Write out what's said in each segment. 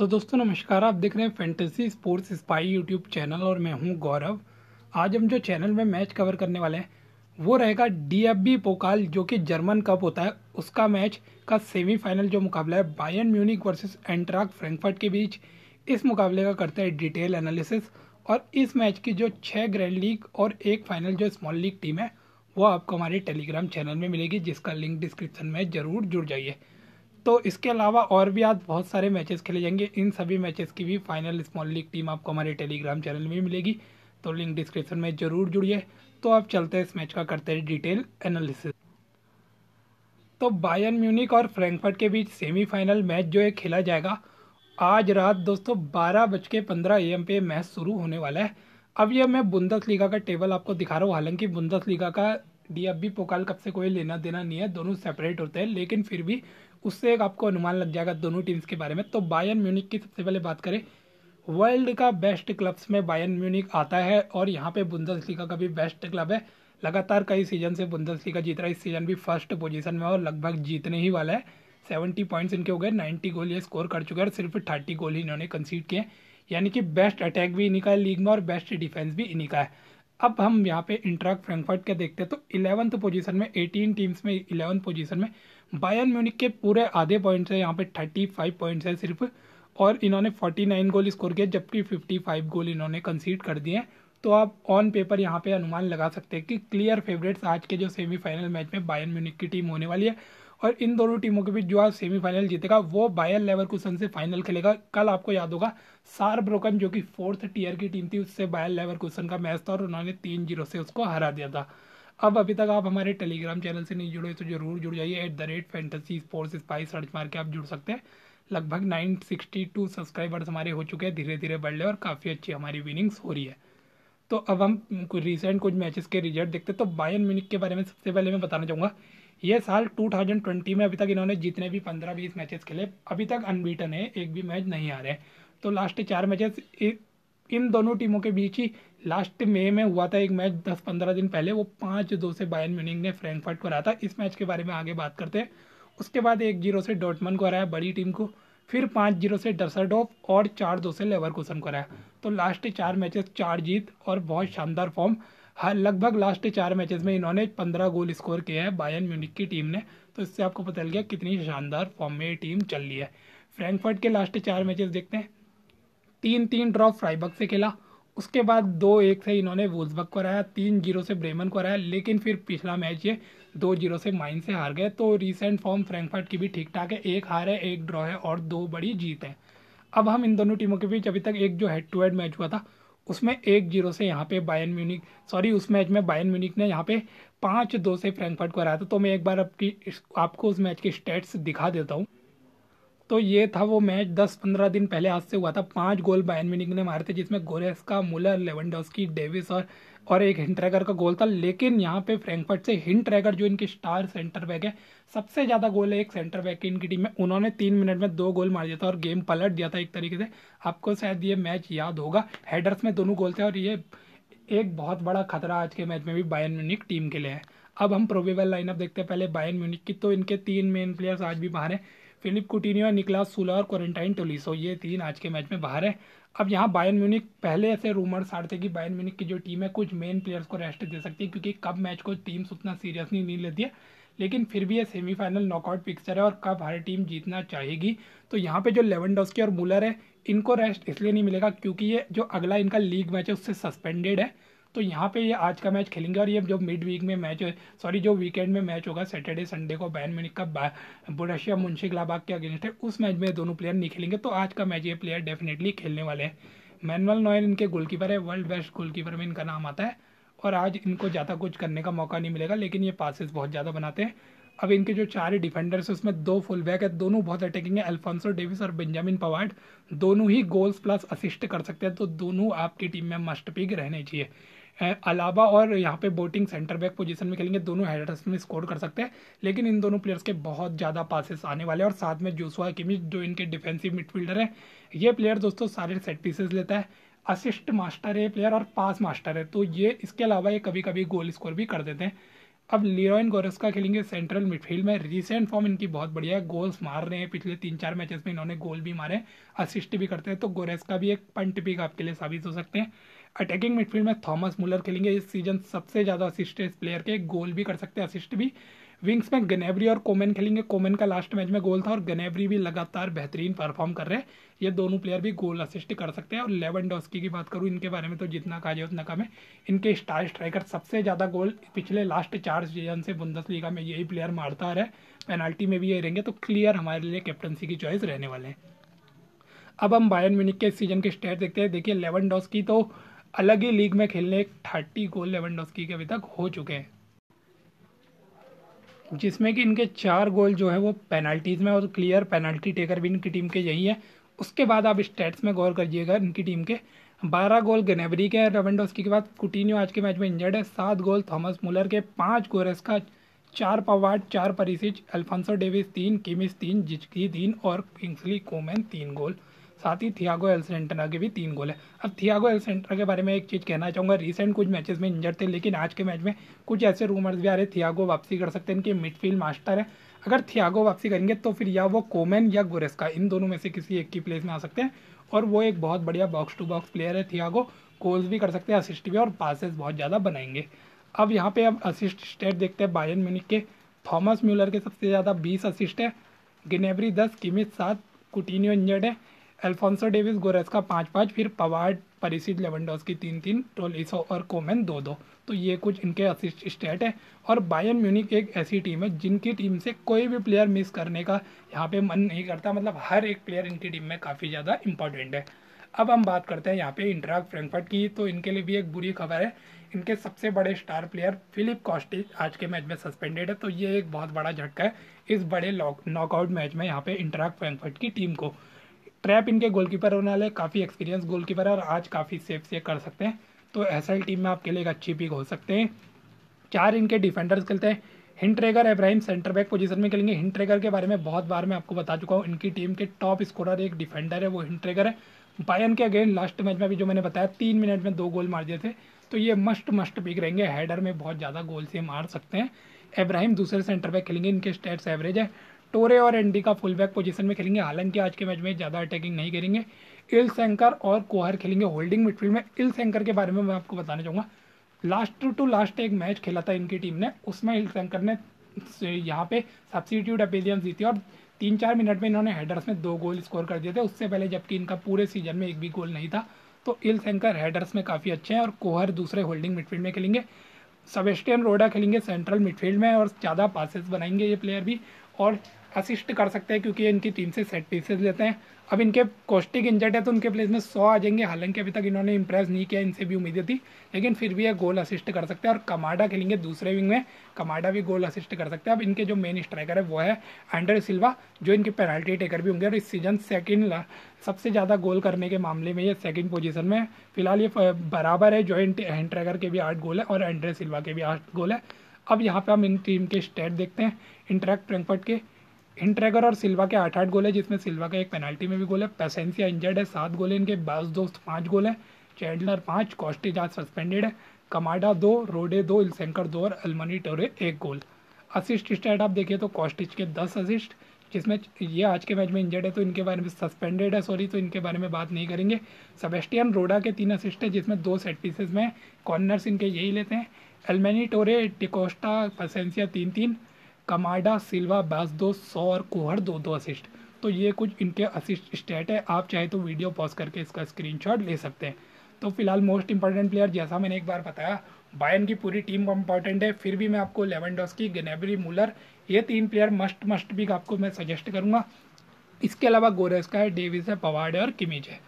तो दोस्तों, नमस्कार। आप देख रहे हैं fantasy sports spy YouTube channel और मैं हूँ गौरव। आज हम जो चैनल में मैच कवर करने वाले हैं, वो रहेगा डीएफबी पोकाल जो कि जर्मन कप होता है। उसका मैच का सेमीफाइनल जो मुकाबला है Bayern Munich versus Eintracht Frankfurt के बीच। इस मुकाबले का करते हैं डिटेल एनालिसिस और इस मैच की जो छः ग्रैंड लीग और एक फाइनल जो स्मॉल लीग टीम है, वो आपको हमारे टेलीग्राम चैनल में मिलेगी, जिसका लिंक डिस्क्रिप्शन में ज़रूर जुड़ जाइए। तो इसके अलावा और भी आज बहुत सारे मैचेस खेले जाएँगे। इन सभी मैचेस की भी फाइनल स्मॉल लीग टीम आपको हमारे टेलीग्राम चैनल में मिलेगी। तो लिंक डिस्क्रिप्शन में ज़रूर जुड़िए। तो आप चलते हैं इस मैच का, करते हैं डिटेल एनालिसिस तो बायन म्यूनिक और फ्रैंकफर्ट के बीच सेमीफाइनल मैच जो है खेला जाएगा। आज रात दोस्तों बारह बज के पंद्रह ए पे मैच शुरू होने वाला है। अब यह मैं बुंदस लीगा का टेबल आपको दिखा रहा हूँ। हालाँकि बुंदस लीगा का डी अब भी पोकाल कप से कोई लेना देना नहीं है। दोनों सेपरेट होते हैं। लेकिन फिर भी उससे एक आपको अनुमान लग जाएगा दोनों टीम्स के बारे में। तो बायन म्यूनिक की सबसे पहले बात करें वर्ल्ड का बेस्ट क्लब्स में बायन म्यूनिक आता है और यहाँ पे बुंदसलीगा का भी बेस्ट क्लब है। लगातार कई सीज़न से बुंदसलीगा जीत रहा है। इस सीज़न भी फ़र्स्ट पोजीशन में और लगभग जीतने ही वाला है। सेवेंटी पॉइंट्स इनके हो गए नाइन्टी गोल ये स्कोर कर चुके हैं और सिर्फ़ थर्टी गोल ही इन्होंने कंसीड किए यानी कि बेस्ट अटैक भी इन्हीं का है लीग में और बेस्ट डिफेंस भी इन्हीं का है। अब हम यहाँ पे इंट्राक फ्रैंकफर्ट के देखते हैं। तो इलेवंथ पोजीशन में 18 टीम्स में इलेवंथ पोजीशन में बायन म्यूनिक के पूरे आधे पॉइंट्स है यहाँ पे 35 पॉइंट्स है सिर्फ़, और इन्होंने 49 गोल स्कोर किए, जबकि 55 गोल इन्होंने कंसीड कर दिए तो आप ऑन पेपर यहाँ पे अनुमान लगा सकते हैं कि क्लियर फेवरेट्स आज के जो सेमीफाइनल मैच में बायन म्यूनिक की टीम होने वाली है, और इन दोनों टीमों के बीच जो आज सेमीफाइनल जीतेगा, वो बायर लेवर कुशन से फाइनल खेलेगा। कल आपको याद होगा सार ब्रोकन जो कि फोर्थ टीयर की टीम थी, उससे बायर लेवर कुशन का मैच था, और उन्होंने तीन ज़ीरो से उसको हरा दिया था। अब अभी तक आप हमारे टेलीग्राम चैनल से नहीं जुड़े तो ज़रूर जुड़ जाइए। At the rate fantasy sports spies search मार के आप जुड़ सकते हैं। लगभग नाइन सिक्सटी टू सब्सक्राइबर्स हमारे हो चुके हैं धीरे धीरे बढ़ रहे और काफ़ी अच्छी हमारी विनिंग्स हो रही है। तो अब हम कुछ रिसेंट कुछ मैचेस के रिज़ल्ट देखते हैं। तो बायन म्यूनिक के बारे में सबसे पहले मैं बताना चाहूँगा। ये साल 2020 में अभी तक इन्होंने जितने भी 15-20 मैचेस खेले, अभी तक अनबीटन है, एक भी मैच नहीं आ रहे तो लास्ट चार मैचेस इन दोनों टीमों के बीच ही लास्ट मे में हुआ था एक मैच 10-15 दिन पहले, वो पाँच दो से बायन म्यूनिंग ने फ्रैंकफर्ट को हराया था। इस मैच के बारे में आगे बात करते हैं। उसके बाद एक ज़ीरो से डॉटमन को हराया बड़ी टीम को, फिर पाँच ज़ीरो से डसरडोफ और चार दो से लेवर को हराया। तो लास्ट चार मैचेस चार जीत और बहुत शानदार फॉर्म। हर लगभग लास्ट चार मैचेस में इन्होंने पंद्रह गोल स्कोर किए हैं बायन म्यूनिक की टीम ने। तो इससे आपको पता चल गया कितनी शानदार फॉर्म में ये टीम चल रही है। फ्रैंकफर्ट के लास्ट चार मैचेस देखते हैं। तीन तीन ड्रॉ फ्राइबर्ग से खेला। उसके बाद दो एक से इन्होंने वोल्सबर्ग को हराया तीन ज़ीरो से ब्रेमन को हराया, लेकिन फिर पिछला मैच ये दो ज़ीरो से माइन से हार गए। तो रिसेंट फॉर्म फ्रैंकफर्ट की भी ठीक ठाक है, एक हार है, एक ड्रॉ है और दो बड़ी जीत है। अब हम इन दोनों टीमों के बीच अभी तक एक जो हेड टू हेड मैच हुआ था, उसमें एक ज़ीरो से यहाँ पे बायन म्यूनिक सॉरी उस मैच में बायन म्यूनिक ने यहाँ पे पाँच दो से फ्रैंकफर्ट को हराया था। तो मैं एक बार आपकी आपको उस मैच के स्टेट्स दिखा देता हूँ। तो ये था वो मैच 10-15 दिन पहले आज से हुआ था। पाँच गोल बायन म्यूनिक ने मारे थे, जिसमें गोरेस का, मुलर लेवनडोस्की डेविस और और एक हिंट्रैगर का गोल था। लेकिन यहाँ पे फ्रैंकफर्ट से हिंट्रैगर, जो इनके स्टार सेंटर बैक है, सबसे ज़्यादा गोल है एक सेंटर बैक की इनकी टीम में। उन्होंने तीन मिनट में दो गोल मार दिया था और गेम पलट दिया था एक तरीके से। आपको शायद ये मैच याद होगा, हेडर्स में दोनों गोल थे और ये एक बहुत बड़ा खतरा आज के मैच में भी बायन म्यूनिक टीम के लिए है। अब हम प्रोबेबल लाइनअप देखते हैं। पहले बायन म्यूनिक की तो इनके तीन मेन प्लेयर्स आज भी बाहर हैं। फिलिप कुटिनियो, निकलास सुला और क्वारंटाइन टोलिसो। ये तीन आज के मैच में बाहर है। अब यहाँ बायन म्यूनिक पहले ऐसे रूमर्स आ रहे थे कि बायन म्यूनिक की जो टीम है, कुछ मेन प्लेयर्स को रेस्ट दे सकती है, क्योंकि कब मैच को टीम्स उतना सीरियसली नहीं लेती है। लेकिन फिर भी ये सेमीफाइनल नॉकआउट पिक्चर है और कब हर टीम जीतना चाहेगी। तो यहाँ पे जो लेवनडोस्की और मुलर है, इनको रेस्ट इसलिए नहीं मिलेगा क्योंकि ये जो अगला इनका लीग मैच है, उससे सस्पेंडेड है। तो यहाँ पे ये आज का मैच खेलेंगे और ये जो मिड वीक में मैच सॉरी जो वीकेंड में मैच होगा सैटरडे संडे को बैन म्यूनिक का बुरशिया मुंशी गलाबाग के अगेंस्ट है, उस मैच में दोनों प्लेयर नहीं खेलेंगे तो आज का मैच ये प्लेयर डेफिनेटली खेलने वाले हैं। मैनुअल नॉयल इनके गोलकीपर है वर्ल्ड बेस्ट गोलकीपर में इनका नाम आता है, और आज इनको ज़्यादा कुछ करने का मौका नहीं मिलेगा, लेकिन ये पासिस बहुत ज़्यादा बनाते हैं। अब इनके जो चार डिफेंडर्स है, उसमें दो फुल बैक है, दोनों बहुत अटैकिंग है अल्फांसो डेविस और बेंजामिन पवार्ड दोनों ही गोल्स प्लस असिस्ट कर सकते हैं तो दोनों आपकी टीम में मस्ट पिक रहने चाहिए। अलावा और यहाँ पे बोटिंग सेंटर बैक पोजीशन में खेलेंगे, दोनों हेडर्स में स्कोर कर सकते हैं, लेकिन इन दोनों प्लेयर्स के बहुत ज़्यादा पासिस आने वाले हैं और साथ में जोसुआ किमिच जो इनके डिफेंसिव मिडफील्डर है, ये प्लेयर दोस्तों सारे सेट पीसेस लेता है। असिस्ट मास्टर है प्लेयर और पास मास्टर है तो ये इसके अलावा ये कभी कभी गोल स्कोर भी कर देते हैं। अब लियोन गोरस्का खेलेंगे सेंट्रल मिडफील्ड में रिसेंट फॉर्म इनकी बहुत बढ़िया है गोल्स मार रहे हैं, पिछले तीन चार मैचेस में इन्होंने गोल भी मारे असिस्ट भी करते हैं तो गोरेस्का भी एक पंट पिक आपके लिए साबित हो सकते हैं। अटैकिंग मिडफील्ड में थॉमस मुलर खेलेंगे। इस सीज़न सबसे ज़्यादा असिस्ट इस प्लेयर के। गोल भी कर सकते हैं असिस्ट भी। विंग्स में गनेवरी और कोमेन खेलेंगे। कोमेन का लास्ट मैच में गोल था और गनेवरी भी लगातार बेहतरीन परफॉर्म कर रहे हैं। ये दोनों प्लेयर भी गोल असिस्ट कर सकते हैं। और लेवन डॉस्की की बात करूँ, इनके बारे में तो जितना कहा जाए उतना कम है। इनके स्टार स्ट्राइकर सबसे ज़्यादा गोल पिछले लास्ट चार सीज़न से बुंदस लीगा में यही प्लेयर मारता रहा पेनाल्टी में भी ये रहेंगे तो क्लियर हमारे लिए कैप्टनसी की चॉइस रहने वाले हैं। अब हम बायन म्यूनिक के सीज़न के स्टेट देखते हैं। देखिए लेवन डॉस्की तो अलग ही लीग में खेलने थर्टी गोल लेवन डॉस्की के अभी तक हो चुके हैं। जिसमें कि इनके चार गोल जो है वो पेनल्टीज़ में और क्लियर पेनल्टी टेकर भी इनकी टीम के यही है। उसके बाद आप स्टेट्स में गौर करिएगा इनकी टीम के। बारह गोल गनेवरी के रेवेंडोस्की के बाद। कुटिनियो आज के मैच में इंजर्ड है। सात गोल थॉमस मुलर के, पाँच गोरेस्का चार पवार्ड चार परिसिच, अल्फांसो डेविस तीन, किमिस तीन, जिचकी तीन और किंग्सली कोमैन तीन गोल। साथ ही थियागो एलसेंट्रा के भी तीन गोल है। अब थियागो एलसेंट्रा के बारे में एक चीज़ कहना चाहूँगा रिसेंट कुछ मैचेस में इंजर्ड थे, लेकिन आज के मैच में कुछ ऐसे रूमर्स भी आ रहे थियागो वापसी कर सकते हैं, इनके मिडफील्ड मास्टर है। अगर थियागो वापसी करेंगे तो फिर या वो कोमेन या गोरेस्का इन दोनों में से किसी एक की प्लेस में आ सकते हैं। और वो एक बहुत बढ़िया बॉक्स टू बॉक्स प्लेयर है थियागो गोल्स भी कर सकते हैं असिस्ट भी और पासेस बहुत ज़्यादा बनाएँगे। अब यहाँ पे अब असिस्ट स्टेट देखते हैं बायन म्यूनिक के थॉमस म्यूलर के सबसे ज़्यादा बीस असिस्ट है गिनेवरी दस किमित सात कुटीनियो इंजर्ड है। अल्फोंसो डेविस गोरेस्का पाँच पाँच फिर पवार्ड परिसित लेवनडॉस की तीन तीन टोलिसो और कोमेन दो दो तो ये कुछ इनके असिस्ट स्टेट है। और बायन म्यूनिक एक ऐसी टीम है जिनकी टीम से कोई भी प्लेयर मिस करने का यहाँ पे मन नहीं करता। मतलब हर एक प्लेयर इनकी टीम में काफ़ी ज़्यादा इंपॉर्टेंट है। अब हम बात करते हैं यहाँ पे इंटराग फ्रेंकफर्ट की। तो इनके लिए भी एक बुरी खबर है। इनके सबसे बड़े स्टार प्लेयर फिलिप कॉस्टिक आज के मैच में सस्पेंडेड है। तो ये एक बहुत बड़ा झटका है इस बड़े नॉकआउट मैच में यहाँ पे इंटराग फ्रेंकफर्ट की टीम को। ट्रैप इनके गोलकीपर होने वाले, काफ़ी एक्सपीरियंस गोलकीपर है और आज काफ़ी सेफ़ से कर सकते हैं। तो ही टीम में आपके लिए एक अच्छी पिक हो सकते हैं। चार इनके डिफेंडर्स खेलते हैं। Hinteregger Ibrahim centre back position में खेलेंगे। हिंट्रेगर के बारे में बहुत बार मैं आपको बता चुका हूँ। इनकी टीम के टॉप स्कोरर एक डिफेंडर है, वो हिंट्रेगर है। बायन के अगेन लास्ट मैच में भी जो मैंने बताया, तीन मिनट में दो गोल मार दिए थे। तो ये मस्ट मस्ट पिक रहेंगे। हेडर में बहुत ज़्यादा गोल से मार सकते हैं। इब्राहिम दूसरे सेंटर बैक खेलेंगे। इनके स्टेट्स एवरेज है। टोरे और एंडी का फुल बैक पोजीशन में खेलेंगे। हालाँकि आज के मैच में ज़्यादा अटैकिंग नहीं करेंगे। इल सेंकर और कोहर खेलेंगे। होल्डिंग मिडफील्ड में इल सेंकर के बारे में मैं आपको बताना चाहूँगा। लास्ट टू लास्ट एक मैच खेला था इनकी टीम ने। उसमें इल सेंकर ने यहाँ पे सब्सिट्यूट अपीलियंस थी और तीन चार मिनट में इन्होंने हेडर्स में दो गोल स्कोर कर दिए थे। उससे पहले जबकि इनका पूरे सीज़न में एक भी गोल नहीं था। तो इल सेंकर हेडर्स में काफ़ी अच्छे हैं और कोहर दूसरे होल्डिंग मिडफील्ड में खेलेंगे। सबेस्टियन रोडा खेलेंगे सेंट्रल मिडफील्ड में और ज़्यादा पासेस बनाएँगे ये प्लेयर भी। और असिस्ट कर सकते हैं क्योंकि इनकी टीम से सेट पीसेस लेते हैं। अब इनके कोस्टिक इंजर्ड है तो उनके प्लेस में सौ आ जाएँगे। हालाँकि अभी तक इन्होंने इंप्रेस नहीं किया, इनसे भी उम्मीदें थी, लेकिन फिर भी ये गोल असिस्ट कर सकते हैं और कमाडा खेलेंगे दूसरे विंग में। कमाडा भी गोल असिस्ट कर सकते हैं। अब इनके जो मेन स्ट्राइकर है वो है एंड्रे सिल्वा जो इनके पेनाल्टी टेकर भी होंगे। और इस सीज़न सेकेंड सबसे ज़्यादा गोल करने के मामले में ये सेकेंड पोजिशन में फ़िलहाल ये बराबर है जॉइंट हैंड के भी आठ गोल है और एंड्रे सिल्वा के भी आठ गोल है। अब यहाँ पे हम इन टीम के स्टेट देखते हैं इंटरेक्ट फ्रेंकफर्ट के। इंट्रेगर और सिल्वा के आठ आठ गोल है, जिसमें सिल्वा का एक पेनाल्टी में भी गोल है पैसेंसिया इंजर्ड है, सात गोल है, इनके बास दोस्त पाँच गोल है चैंडलर पाँच कॉस्टेज आज सस्पेंडेड है कमाडा दो रोडे दो इलसेंकर दो और अलमनी टोरे एक गोल। असिस्ट स्टैट आप देखिए तो कॉस्टिच के दस असिस्ट जिसमें ये आज के मैच में इंजर्ड है तो इनके बारे में सस्पेंडेड है सॉरी तो इनके बारे में बात नहीं करेंगे। सबेस्टियन रोडा के तीन असिस्ट है, जिसमें दो सेट पीसेस में कॉर्नर्स इनके यही लेते हैं। एलमेनी टोरे टिकोस्टा पसेंसिया तीन तीन कमाडा सिल्वा बास दो, सौ और कोहर दो दो असिस्ट तो ये कुछ इनके असिस्ट स्टेट है। आप चाहे तो वीडियो पॉज करके इसका स्क्रीनशॉट ले सकते हैं। तो फ़िलहाल मोस्ट इंपॉर्टेंट प्लेयर जैसा मैंने एक बार बताया बायन की पूरी टीम इंपॉर्टेंट है। फिर भी मैं आपको लेवनडॉस की गनेबरी मूलर ये तीन प्लेयर मस्ट मस्ट भी आपको मैं सजेस्ट करूँगा। इसके अलावा गोरेस्का है डेविस है पवाड है और किमीज है।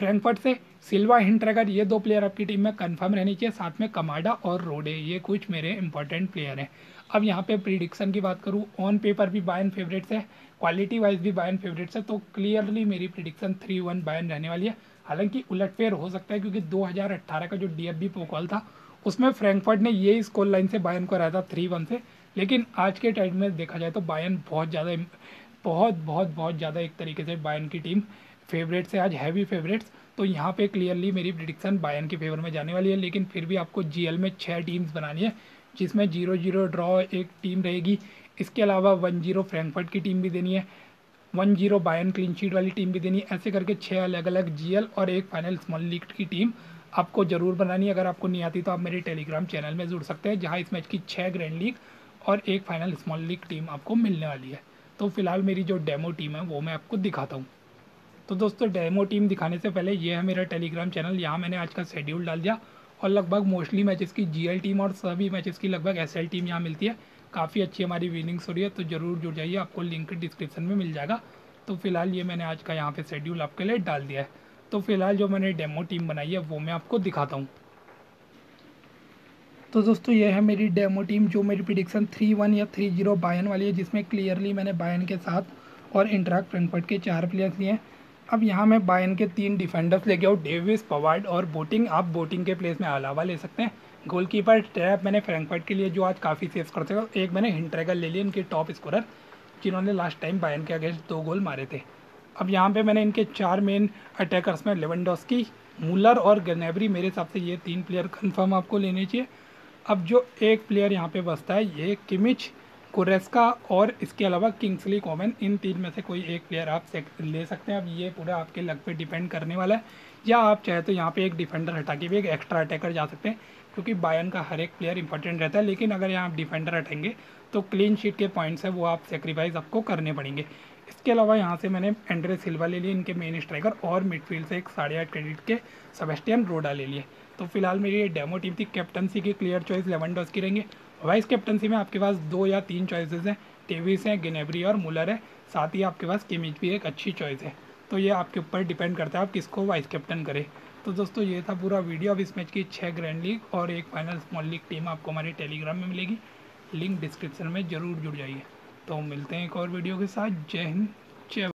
फ्रैंकफर्ट से सिल्वा हिंट्रेगर, ये दो प्लेयर आपकी टीम में कंफर्म रहनी चाहिए, साथ में कमाडा और रोडे, ये कुछ मेरे इंपॉर्टेंट प्लेयर हैं। अब यहाँ पे प्रिडिक्शन की बात करूँ ऑन पेपर भी बायन फेवरेट्स है क्वालिटी वाइज भी बायन फेवरेट्स है तो क्लियरली मेरी प्रिडिक्शन थ्री वन बायन रहने वाली है। हालाँकि उलटफेर हो सकता है, क्योंकि 2018 का जो डी पोकॉल था, उसमें फ्रैंकफर्ट ने ये स्कोर लाइन से बायन को रहा था थ्री वन से, लेकिन आज के टाइम में देखा जाए तो बायन बहुत ज़्यादा बहुत बहुत बहुत ज़्यादा एक तरीके से बायन की टीम फेवरेट्स है, आज हैवी फेवरेट्स तो यहाँ पे क्लियरली मेरी प्रिडिक्शन बायन के फेवर में जाने वाली है, लेकिन फिर भी आपको जीएल में छः टीम्स बनानी है, जिसमें ज़ीरो ज़ीरो ड्रॉ एक टीम रहेगी। इसके अलावा वन ज़ीरो फ्रैंकफर्ट की टीम भी देनी है one zero Bayern clean sheet वाली टीम भी देनी है, ऐसे करके छः अलग अलग जीएल और एक फाइनल स्मॉल लीग की टीम आपको ज़रूर बनानी है। अगर आपको नहीं आती तो आप मेरे टेलीग्राम चैनल में जुड़ सकते हैं, जहाँ इस मैच की छः ग्रैंड लीग और एक फाइनल स्मॉल लीग टीम आपको मिलने वाली है। तो फ़िलहाल मेरी जो डेमो टीम है, वो मैं आपको दिखाता हूँ। तो दोस्तों डेमो टीम दिखाने से पहले ये है मेरा टेलीग्राम चैनल यहाँ मैंने आज का शेड्यूल डाल दिया और लगभग मोस्टली मैचेस की जीएल टीम और सभी मैचेस की लगभग एसएल टीम यहाँ मिलती है। काफ़ी अच्छी हमारी विनिंग्स हो रही है तो ज़रूर जुड़ जाइए। आपको लिंक डिस्क्रिप्शन में मिल जाएगा। तो फ़िलहाल ये मैंने आज का यहाँ पे शेड्यूल आपके लिए डाल दिया है। तो फ़िलहाल जो मैंने डेमो टीम बनाई है, वो मैं आपको दिखाता हूँ। तो दोस्तों, ये है मेरी डेमो टीम जो मेरी प्रिडिक्शन थ्री वन या थ्री ज़ीरो बायन वाली है, जिसमें क्लियरली मैंने बायन के साथ और इंटराक फ्रैंकफर्ट के चार प्लेयर्स लिए हैं। अब यहाँ मैं बायन के तीन डिफेंडर्स लेके आऊँ डेविस पवार्ड और बोटिंग आप बोटिंग के प्लेस में अलावा ले सकते हैं। गोलकीपर ट्रैप मैंने फ्रैंकफर्ट के लिए, जो आज काफ़ी सेव करते हैं, एक मैंने हिंट्रेगल ले लिया, इनके टॉप स्कोरर जिन्होंने लास्ट टाइम बायन के अगेंस्ट दो गोल मारे थे। अब यहाँ पे मैंने इनके चार मेन अटैकर्स में लेवनडॉस्की मूलर और गनेबरी मेरे हिसाब से ये तीन प्लेयर कंफर्म आपको लेने चाहिए। अब जो एक प्लेयर यहाँ पे बसता है, ये किमिच कुरेस्का और इसके अलावा किंग्सली कॉमन, इन तीन में से कोई एक प्लेयर आप ले सकते हैं। अब ये पूरा आपके लक पे डिपेंड करने वाला है। या आप चाहे तो यहाँ पे एक डिफेंडर हटा के भी एक एक्स्ट्रा अटैकर जा सकते हैं, क्योंकि बायन का हर एक प्लेयर इंपॉर्टेंट रहता है। लेकिन अगर यहाँ आप डिफेंडर हटेंगे तो क्लीन शीट के पॉइंट्स हैं, वो आप सेक्रीफाइस आपको करने पड़ेंगे। इसके अलावा यहाँ से मैंने एंड्रे सिल्वा ले लिए, इनके मेन स्ट्राइकर और मिडफील्ड से एक साढ़े आठ क्रेडिट के सबेस्टियन रोडा ले लिए। तो फ़िलहाल मेरी ये डेमो टीम थी। कैप्टनसी की क्लियर चॉइस लेवन की रहेंगे। वाइस कैप्टनसी में आपके पास दो या तीन चॉइसेस हैं। टेविस हैं गिनेबरी और मुलर है। साथ ही आपके पास किमिच भी एक अच्छी चॉइस है। तो ये आपके ऊपर डिपेंड करता है आप किसको वाइस कैप्टन करें। तो दोस्तों, ये था पूरा वीडियो अब इस मैच की छः ग्रैंड लीग और एक फाइनल स्मॉल लीग टीम आपको हमारे टेलीग्राम में मिलेगी। लिंक डिस्क्रिप्शन में ज़रूर जुड़ जाइए। तो मिलते हैं एक और वीडियो के साथ। जय हिंद, जय